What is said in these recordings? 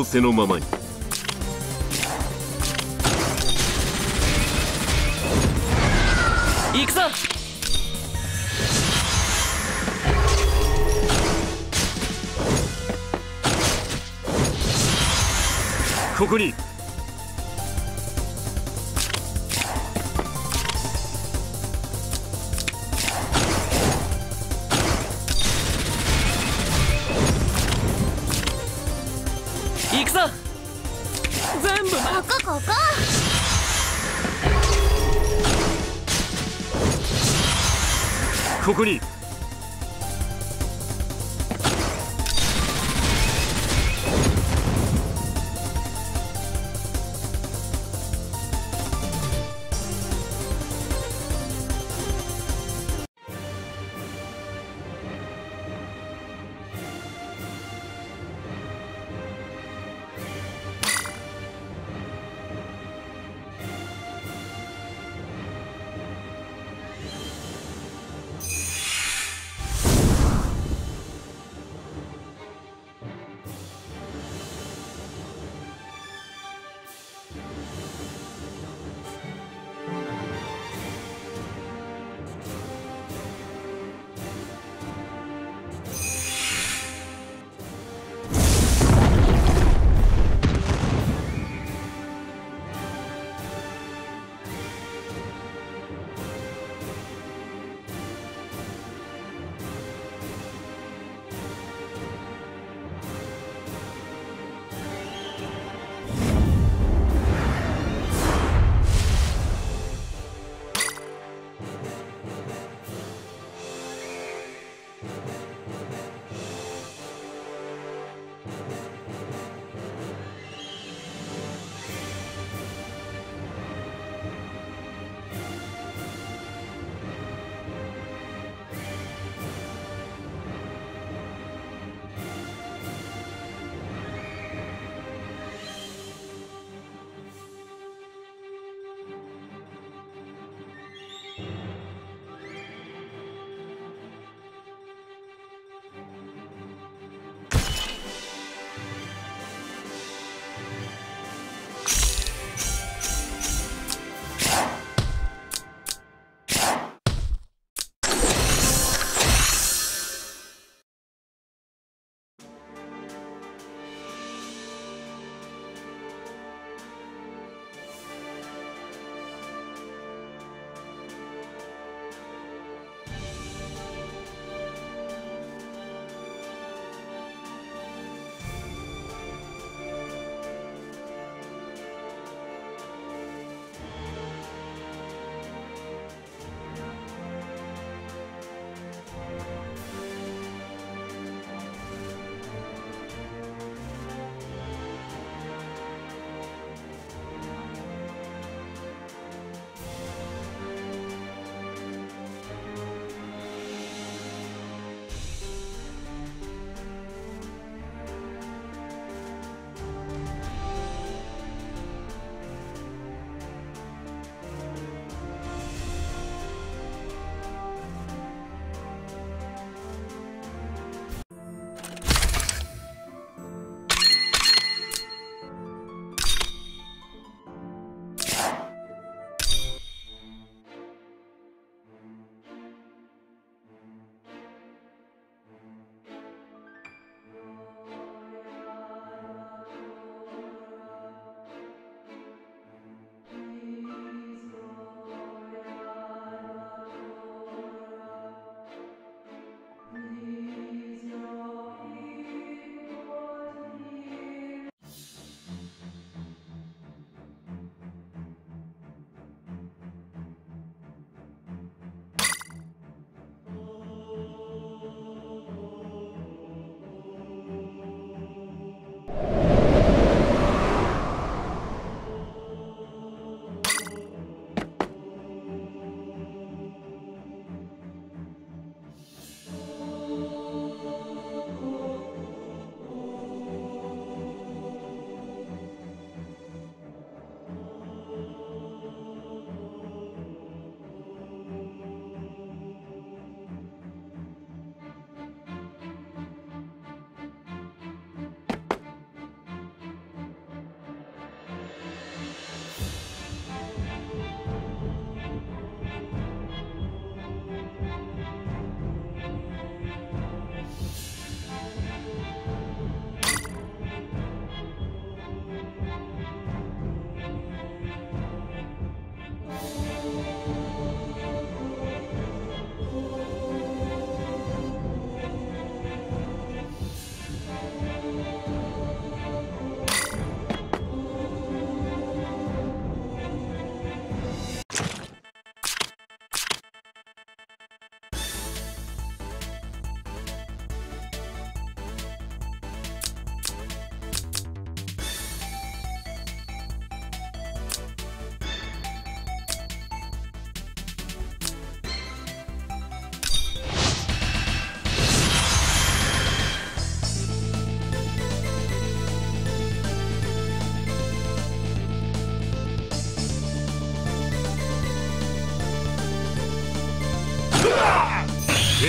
仰せのままに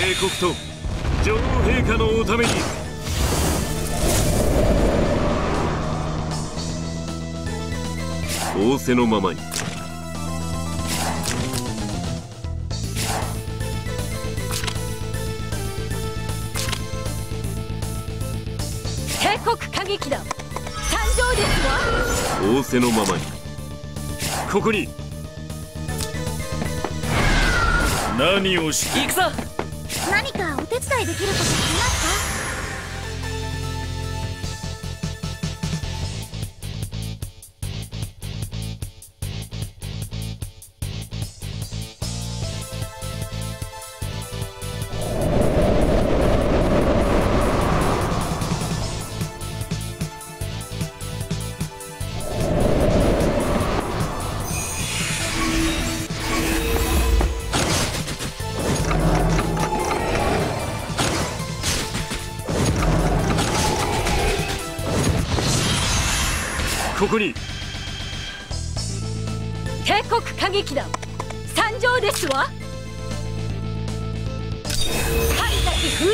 帝国と女王陛下のおために。仰せのままに。帝国歌劇団。参上ですわ。仰せのままに。ここに。何をし行くぞ手伝いできることあります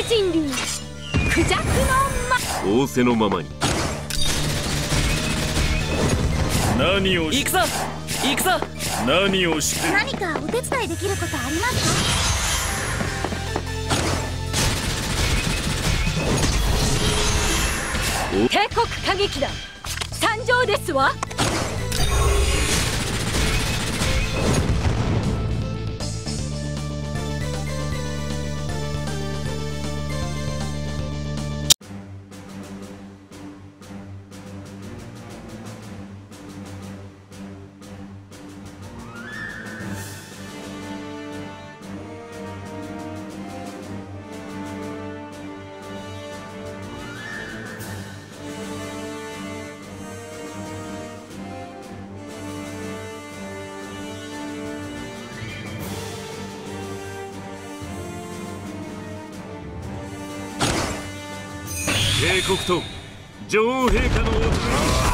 風神流クジャクの仰せのままに。何をし行くぞ。行くぞ。何をして。何かお手伝いできることありますか？帝国歌劇団。参上ですわ国と女王陛下のおため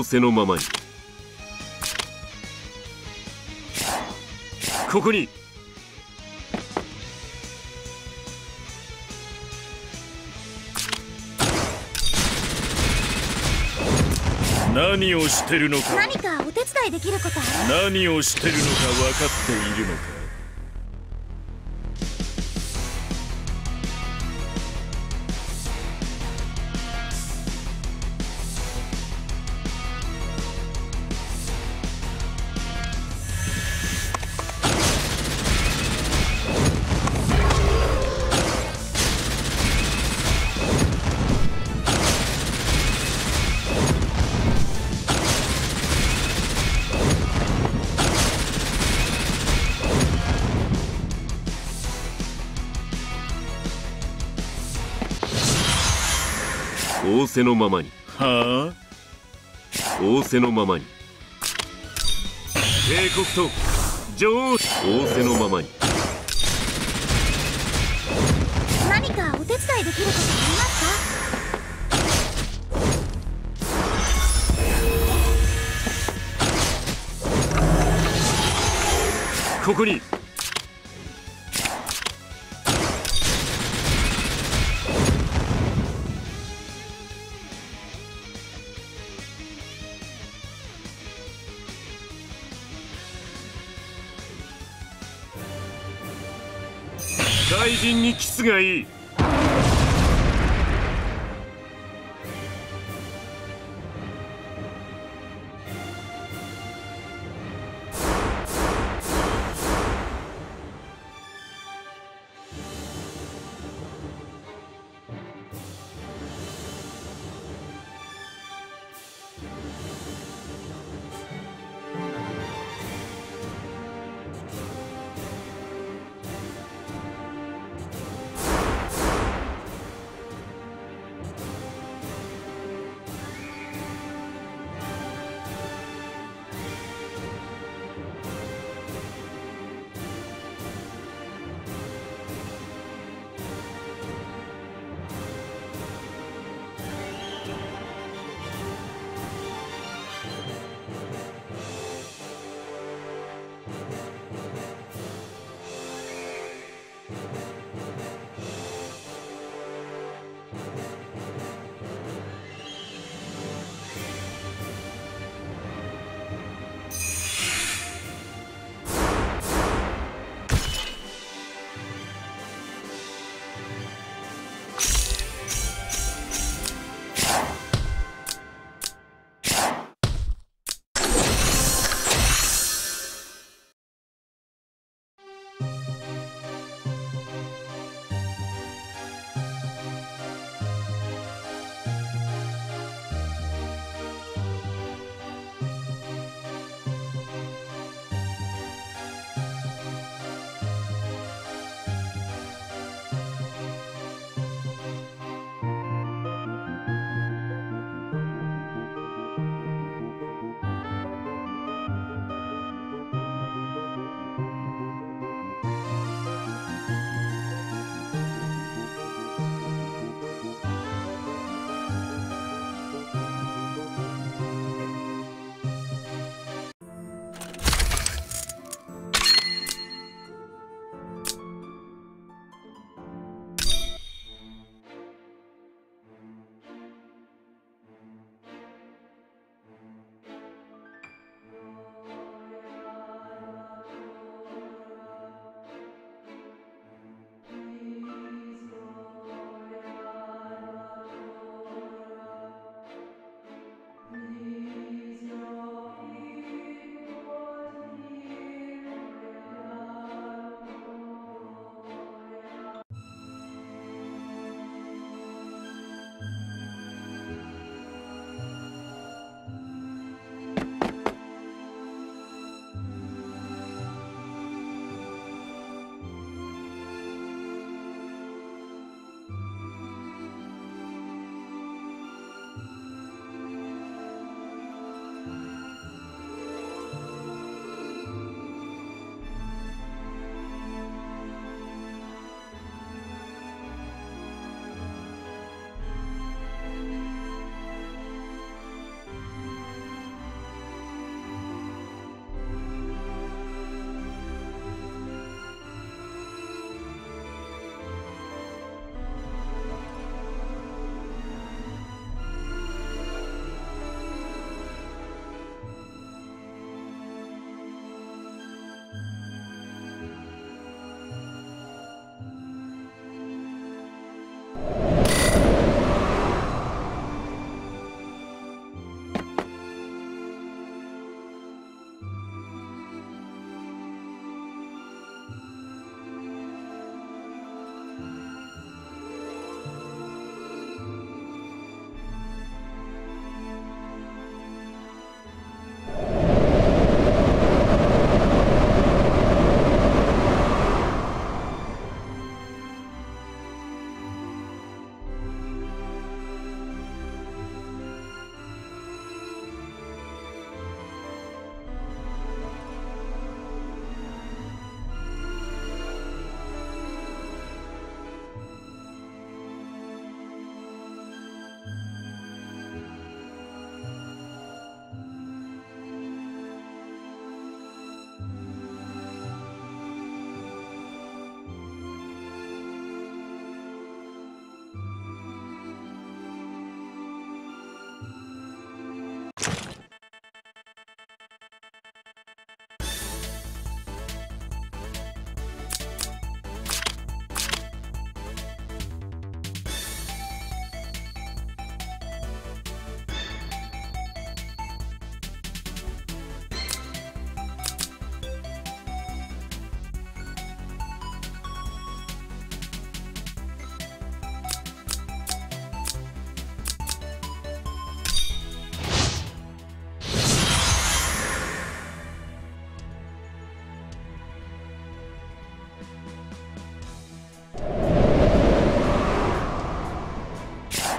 仰せのままに。ここに。何をしてるのか。何かお手伝いできること何をしてるのか分かっているのかせのままに。は仰せのままに。帝国と女王仰せのままに。何かお手伝いできることありますここにスがいい。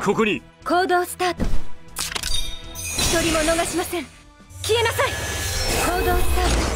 ここに。行動スタート。一人も逃しません。消えなさい。行動スタート。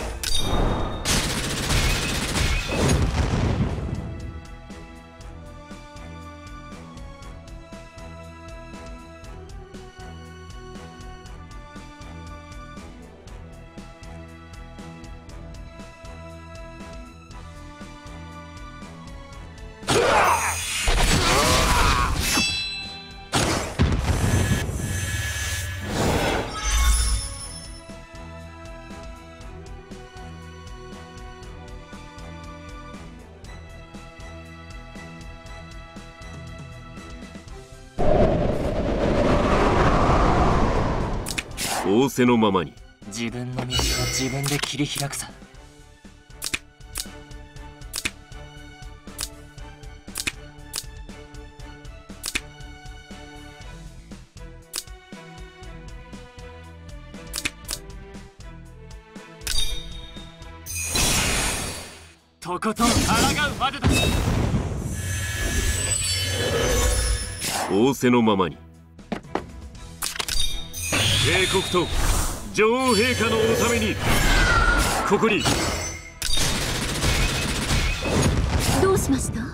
仰せのままに。自分の道は自分で切り開くさ。とことん抗うまでだ。仰せのままに。帝国と女王陛下のおためにここに。どうしました？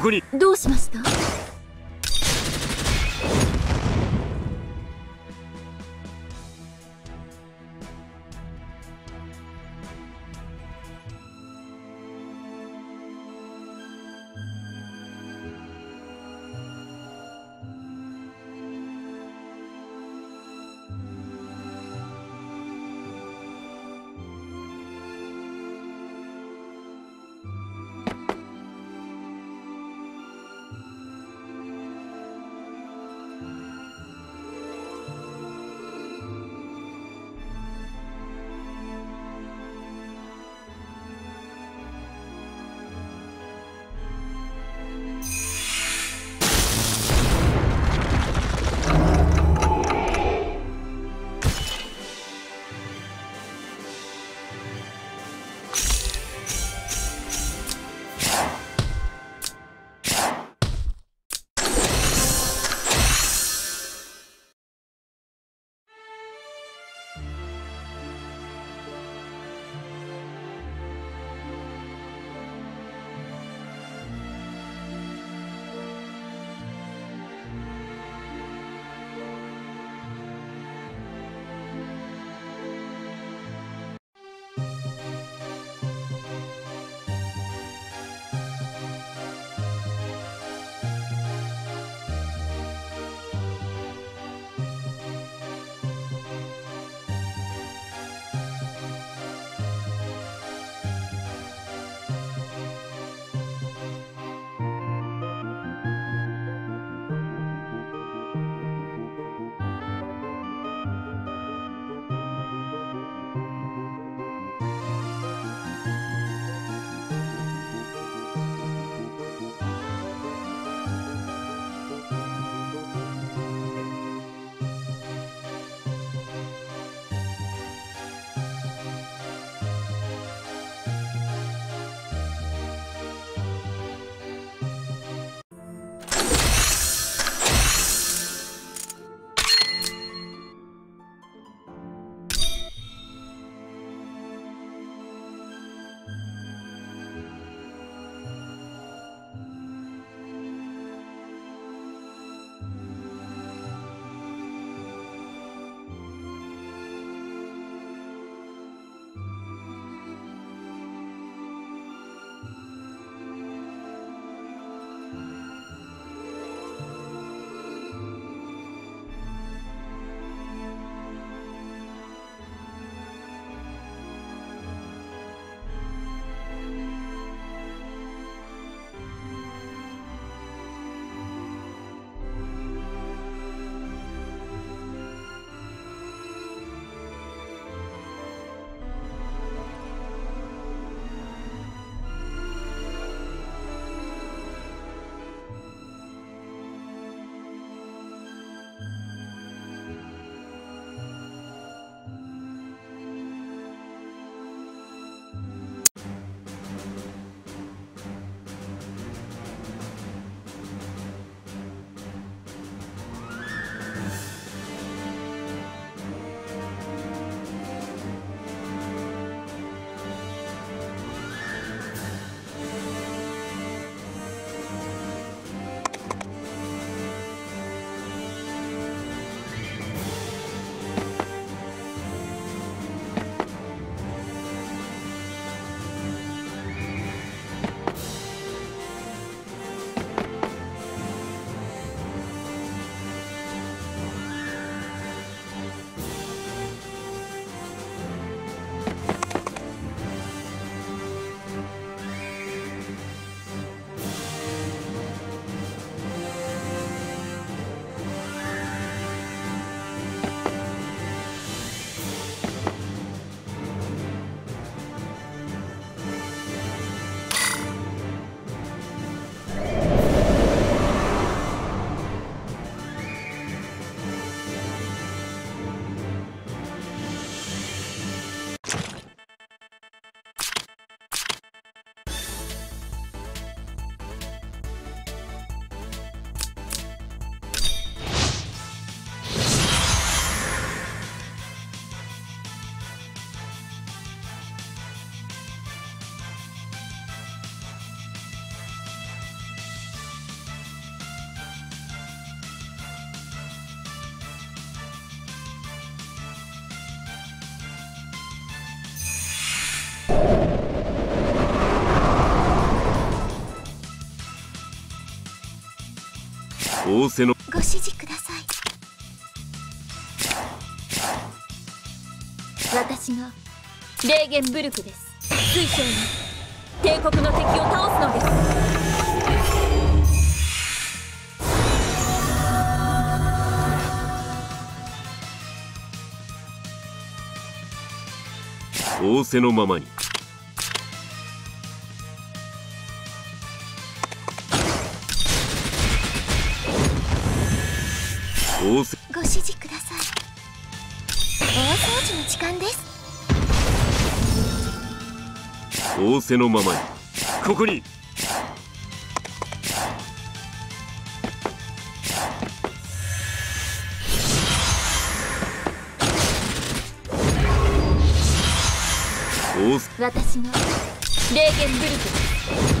ここに。どうしました？仰せの。ご指示ください。私がレーゲンブルクです。水晶に帝国の敵を倒すのです。仰せのままに仰せご指示ください。大掃除の時間です。仰せのままに。ここに。私がレーゲンブルク